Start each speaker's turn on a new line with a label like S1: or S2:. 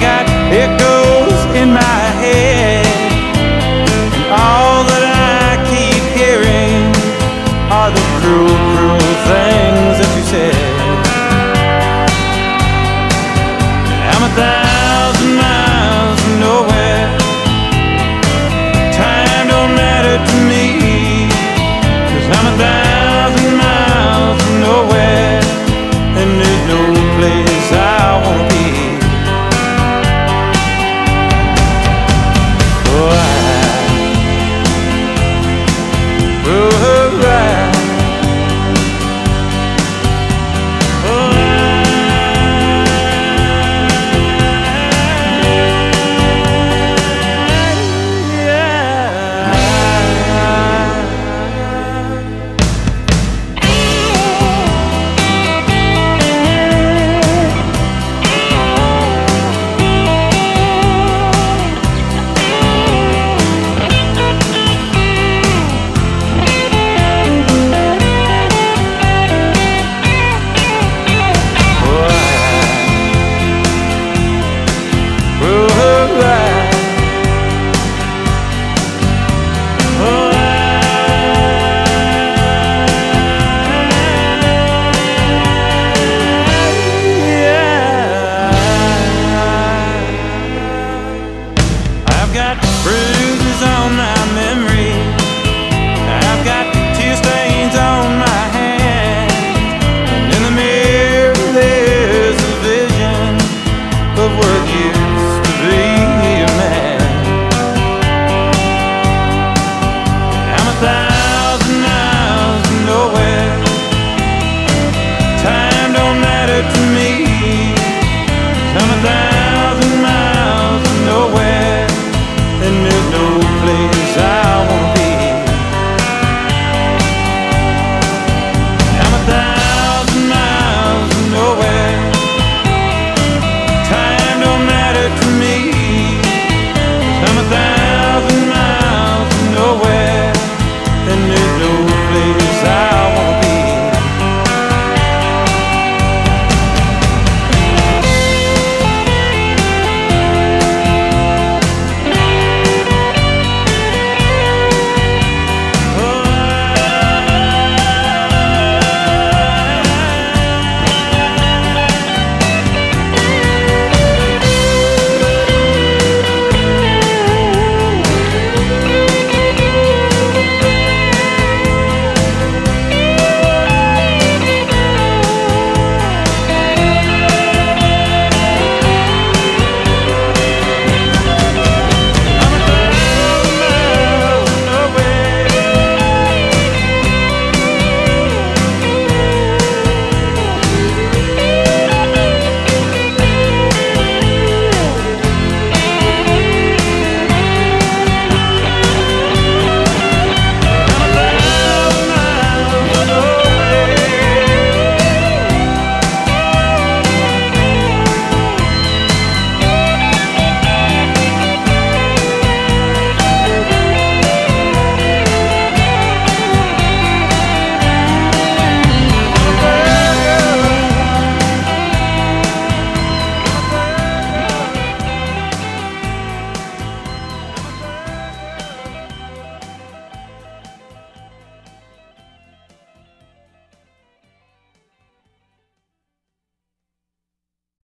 S1: got